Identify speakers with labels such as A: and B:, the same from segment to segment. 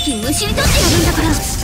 A: 虫むしり取ってやるんだから。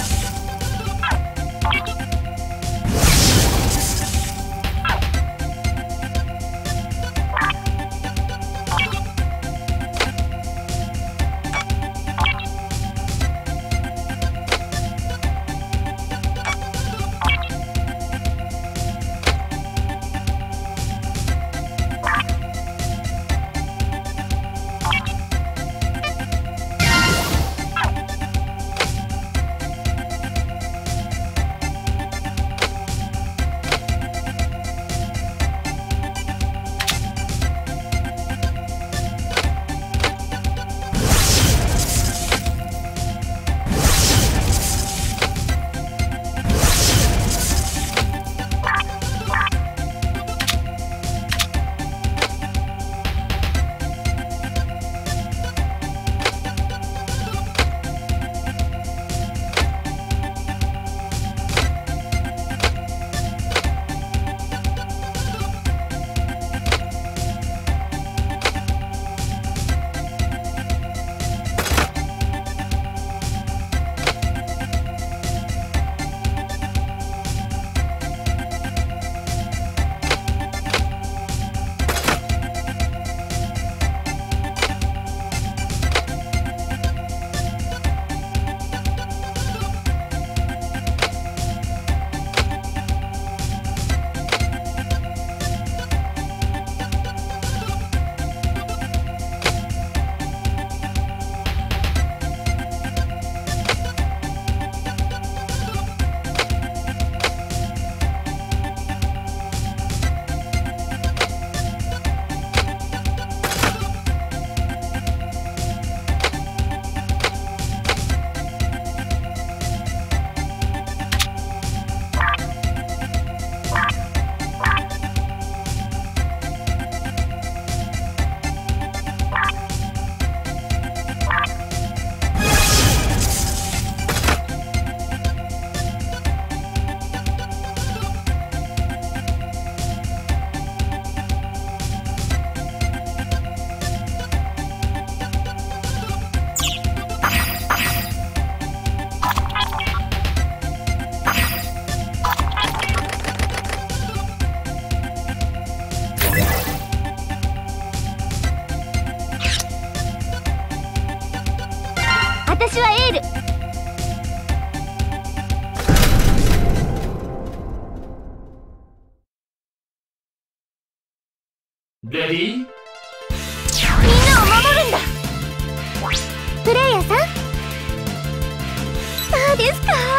B: ですか？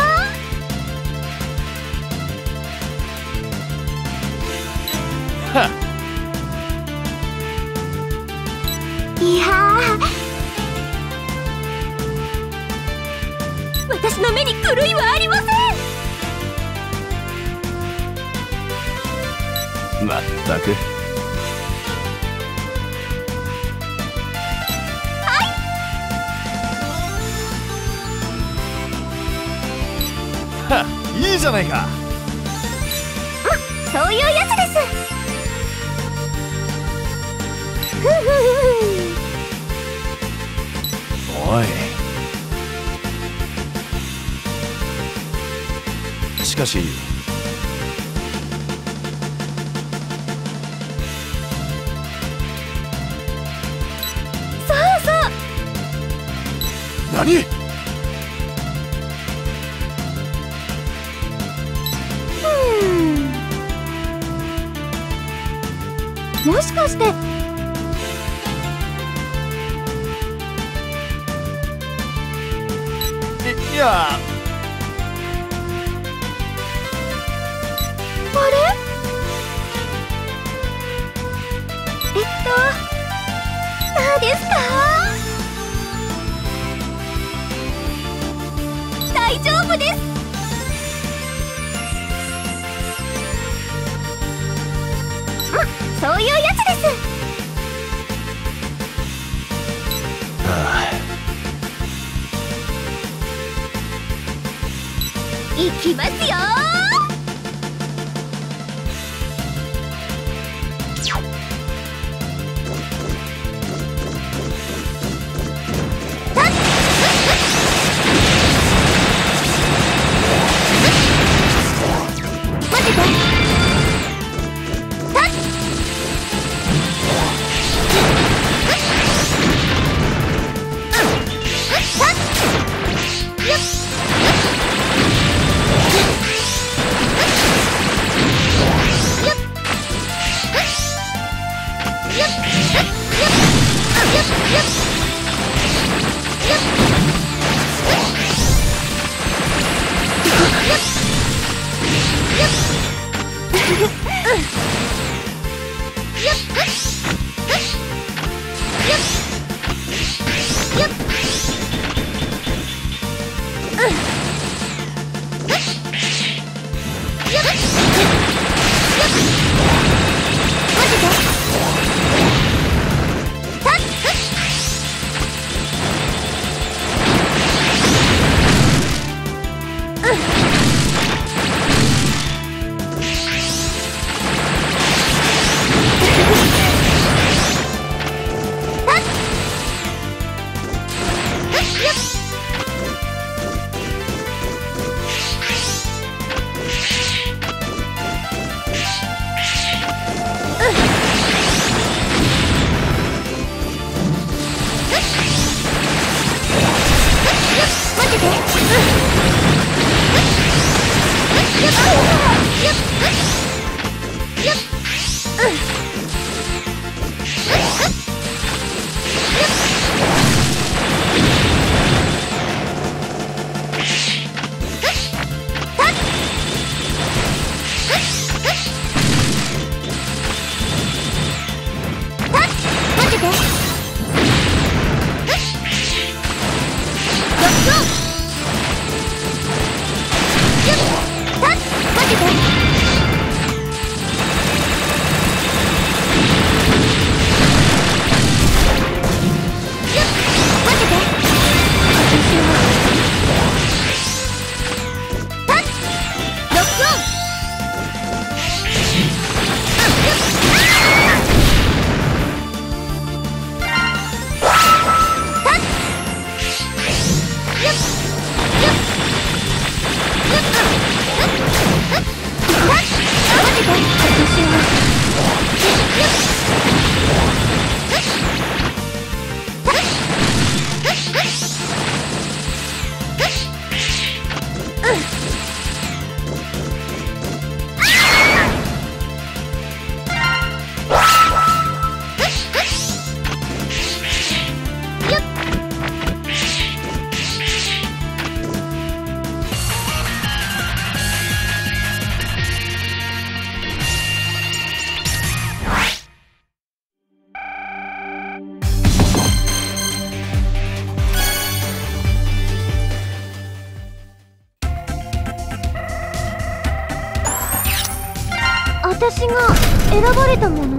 C: い
B: きますよ現れたもの。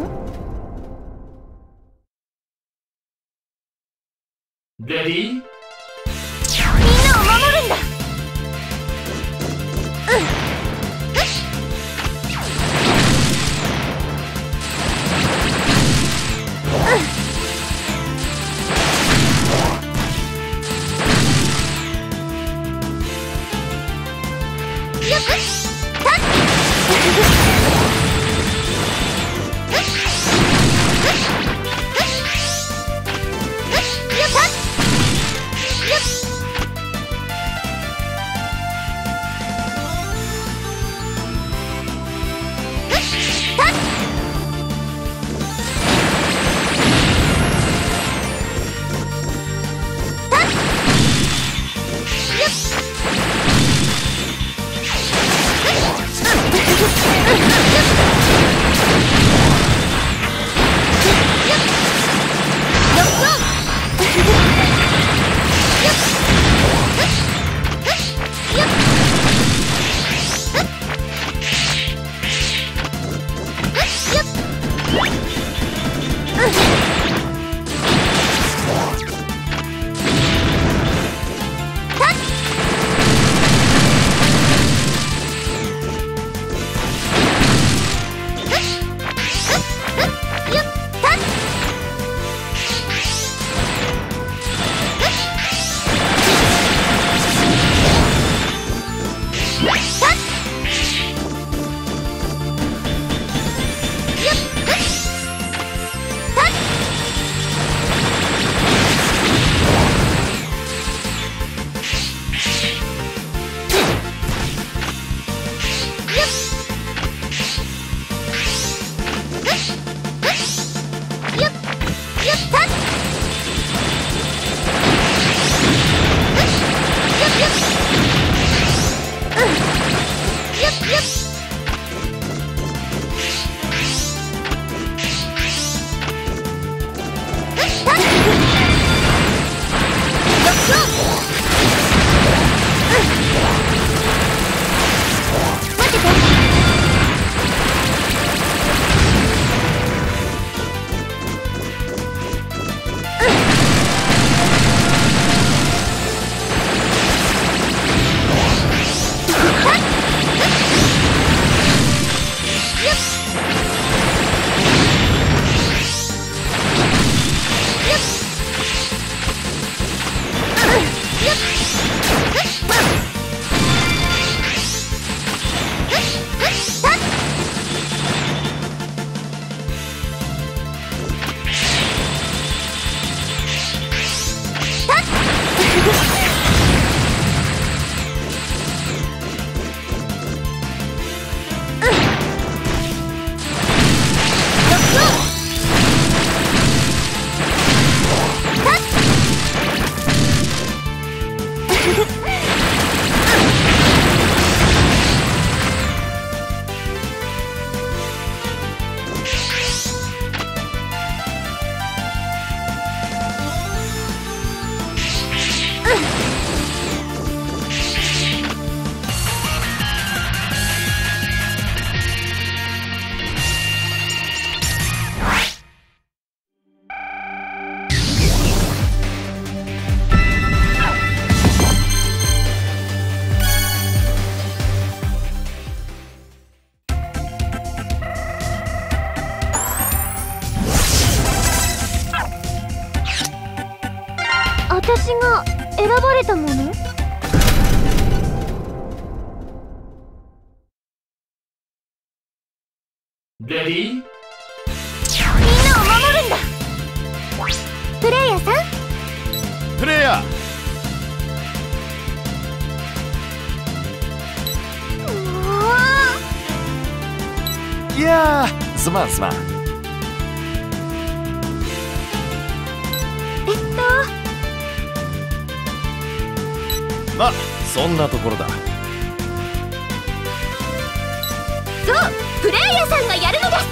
D: そ
B: うプレイヤーさんがやるのです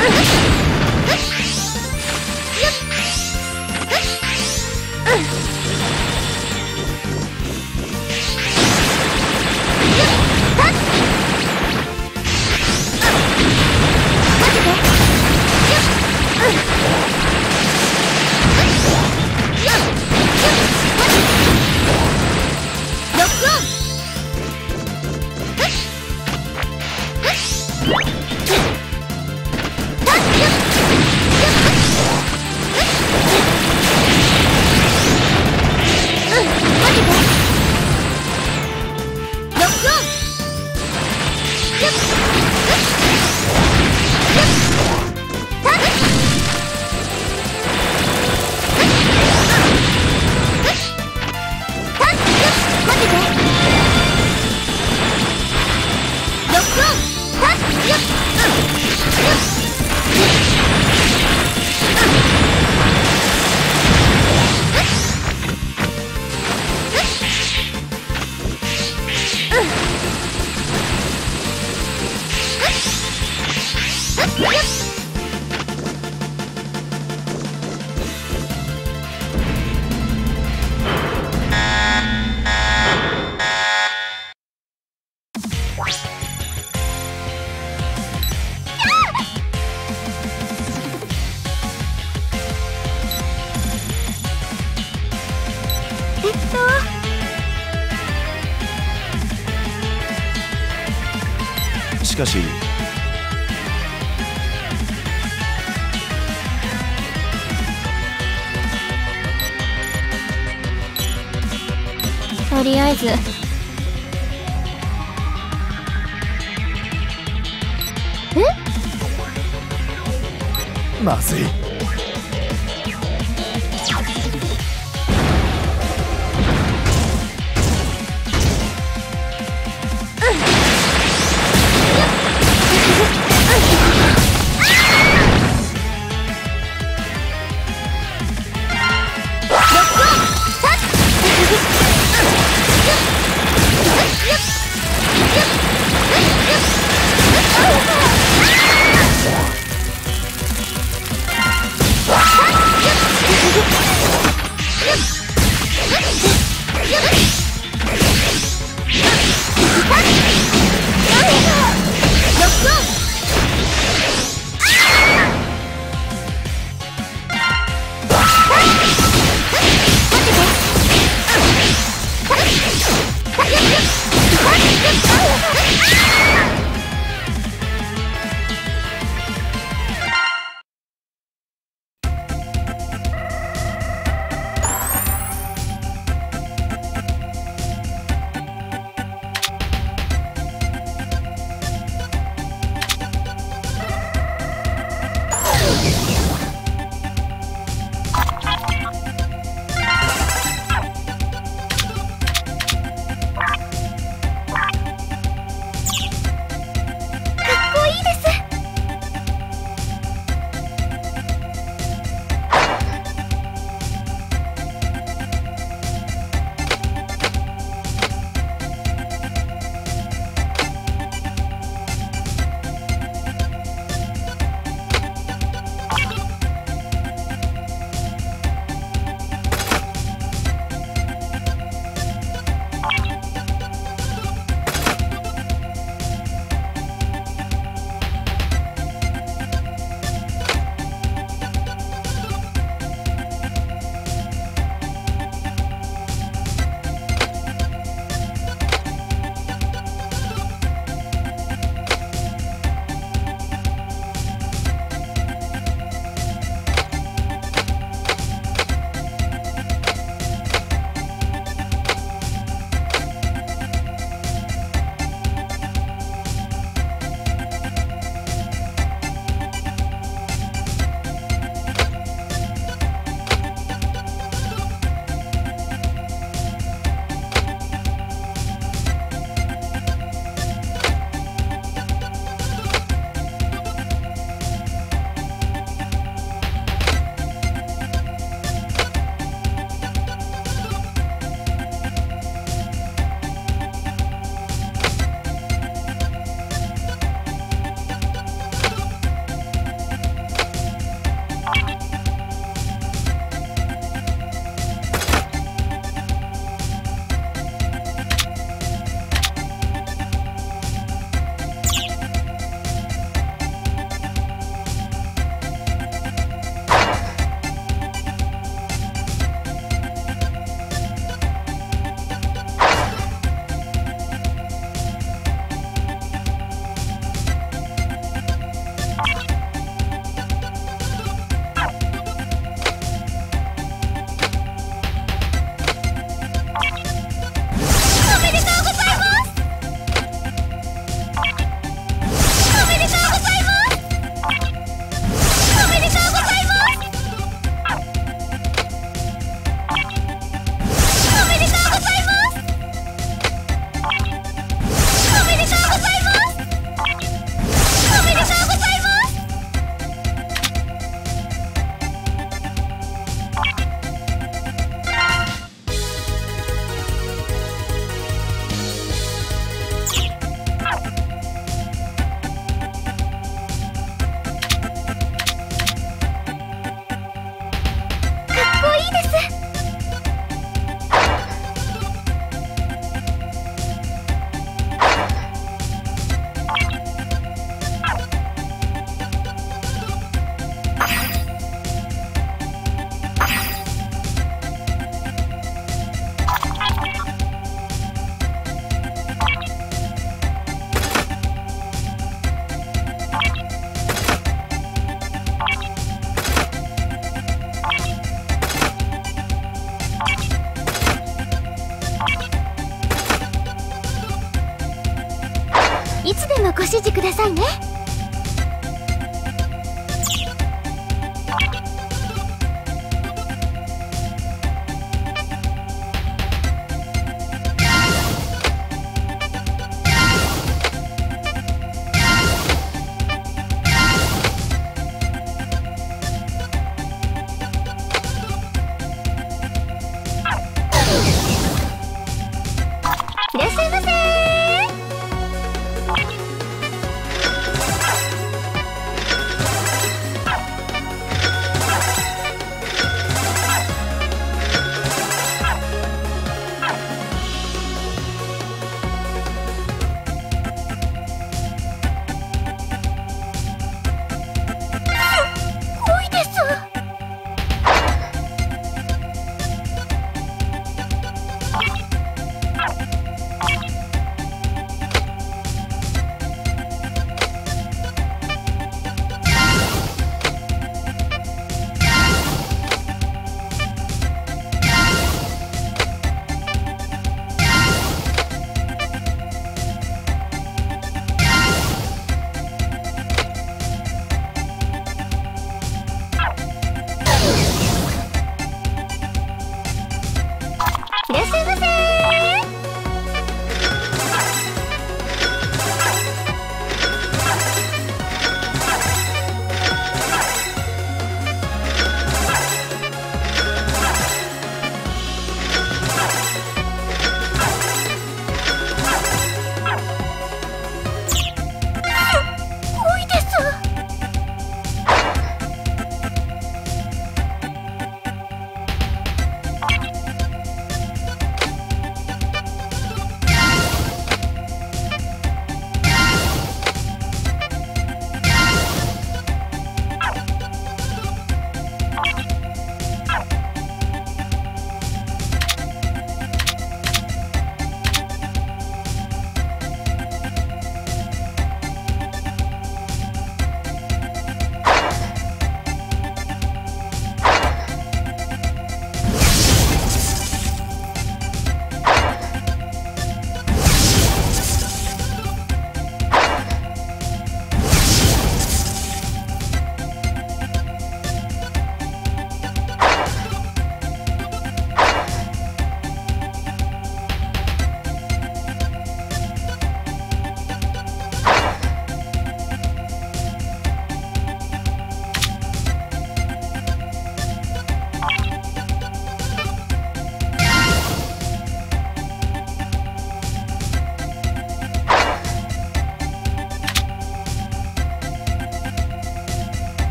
B: うっ
D: しかし
B: とりあえず。
D: まずい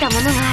B: たものが。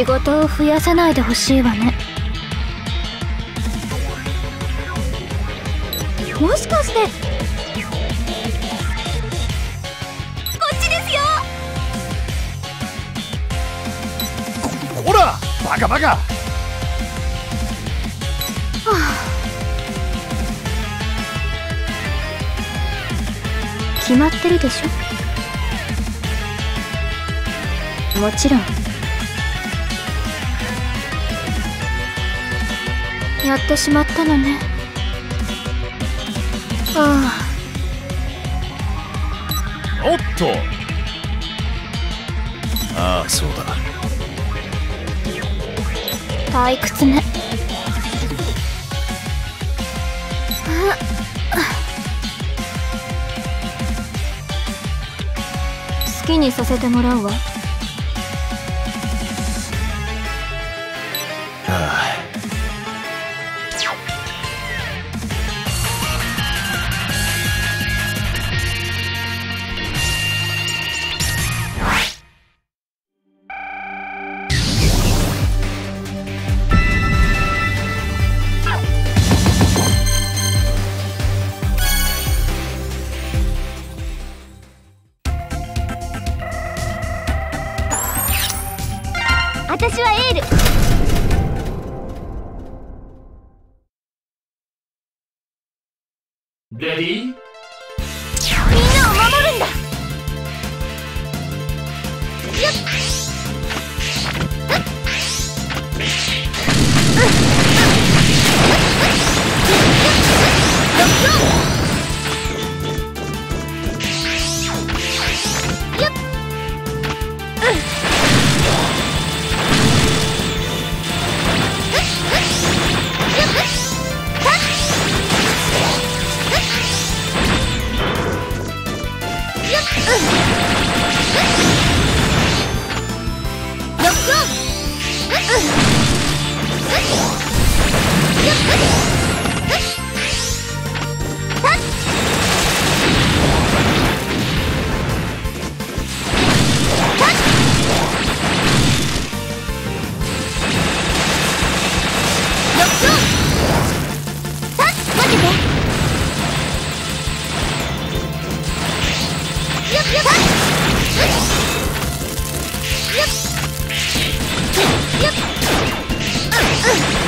B: 仕事を増やさないでほしいわね。もしかして。こっちですよ。
D: ほらバカバカ。
B: 決まってるでしょ。もちろんやってしまったのね。あ
D: おっと。ああそうだ。
B: あ退屈ね。好きにさせてもらうわ Ugh!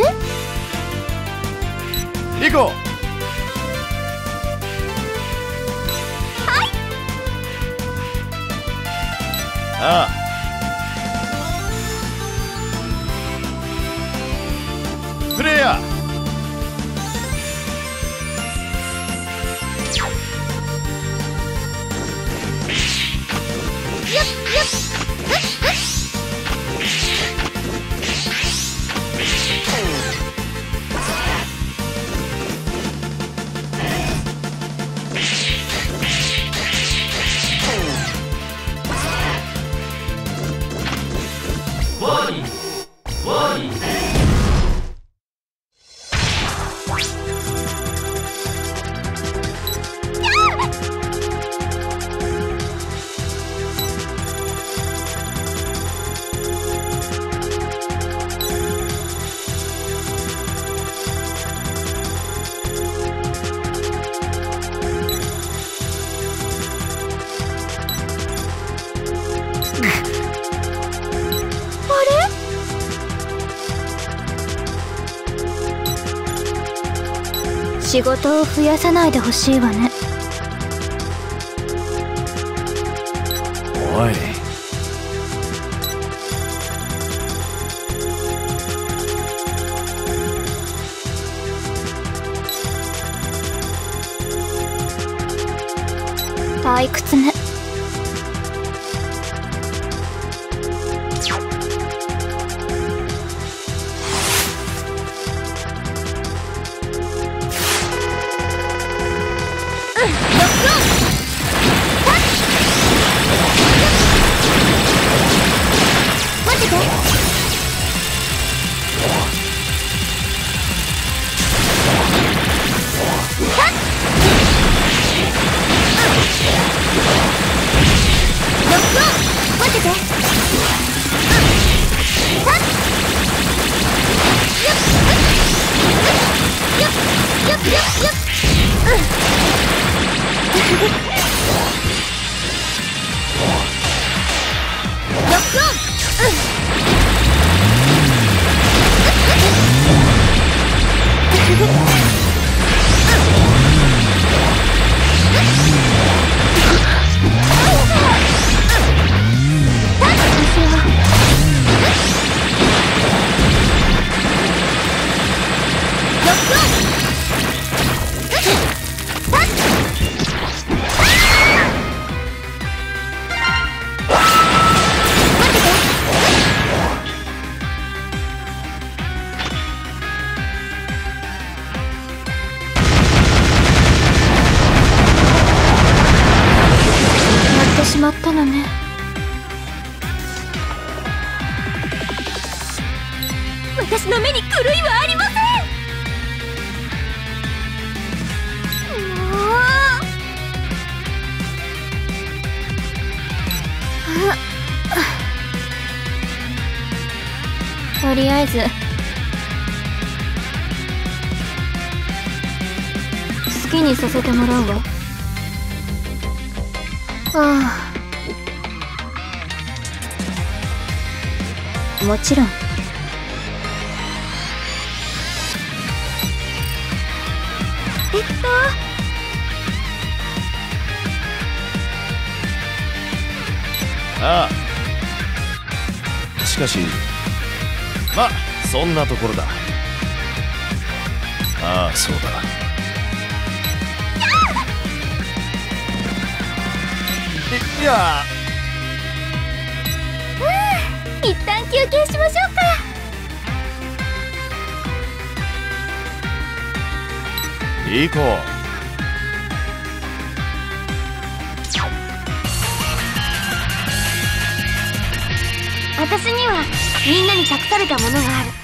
B: え
D: リコああプレイヤ
B: 人を増やさないでほしいわね。りあえず。好きにさせてもらうわ。ああ。もちろん。えっと。
D: ああ。しかしまそんなところだ。ああそうだ。いいや
B: 一旦休憩しましょうか。
D: 行こう
B: 私にはみんなに託されたものがある。